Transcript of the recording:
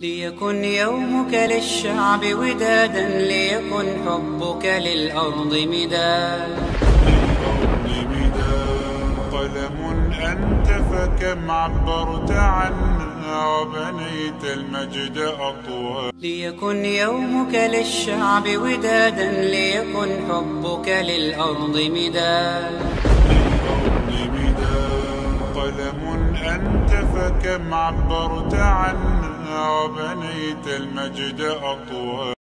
ليكن يومك للشعب ودادا ليكن حبك للأرض مداد. للأرض مداد قلم أنت فكم عبرت عنا وبنيت المجد أطوال ليكن يومك للشعب ودادا ليكن حبك للأرض مداد للأرض مداد. قلم أنت فكم عبرت عنا وبنيت المجد أطوال